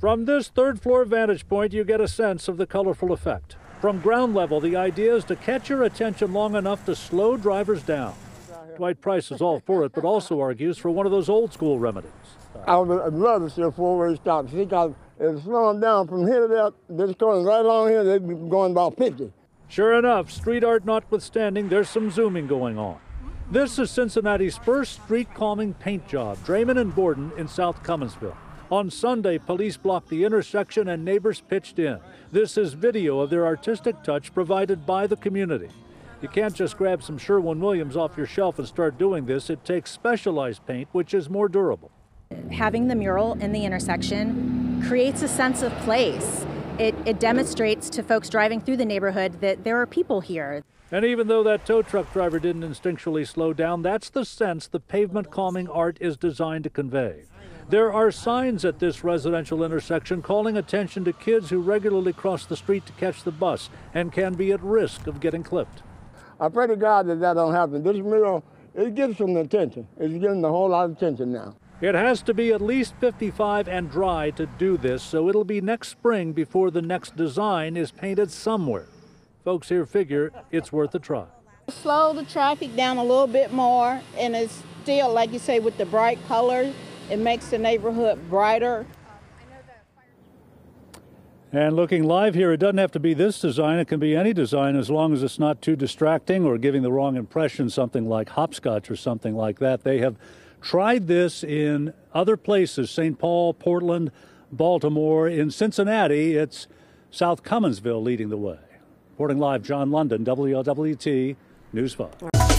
From this third floor vantage point, you get a sense of the colorful effect. From ground level, the idea is to catch your attention long enough to slow drivers down. Dwight Price is all for it, but also argues for one of those old school remedies. I would love to see a four-way stop because if slowing down from here to there, they're going right along here, they'd be going about 50. Sure enough, street art notwithstanding, there's some zooming going on. This is Cincinnati's first street calming paint job, Dreman and Borden in South Cumminsville. On Sunday, police blocked the intersection and neighbors pitched in. This is video of their artistic touch provided by the community. You can't just grab some Sherwin-Williams off your shelf and start doing this. It takes specialized paint, which is more durable. Having the mural in the intersection creates a sense of place. It, it demonstrates to folks driving through the neighborhood that there are people here. And even though that tow truck driver didn't instinctually slow down, that's the sense the pavement calming art is designed to convey. There are signs at this residential intersection calling attention to kids who regularly cross the street to catch the bus and can be at risk of getting clipped. I pray to God that that don't happen. This mural, it gives some attention. It's getting a whole lot of attention now. It has to be at least 55 and dry to do this, so it'll be next spring before the next design is painted somewhere. Folks here figure it's worth a try. Slow the traffic down a little bit more, and it's still, like you say, with the bright colors, it makes the neighborhood brighter. And looking live here, it doesn't have to be this design. It can be any design as long as it's not too distracting or giving the wrong impression, something like hopscotch or something like that. They have tried this in other places St. Paul, Portland, Baltimore. In Cincinnati, it's South Cumminsville leading the way. Reporting live, John London, WLWT News 5.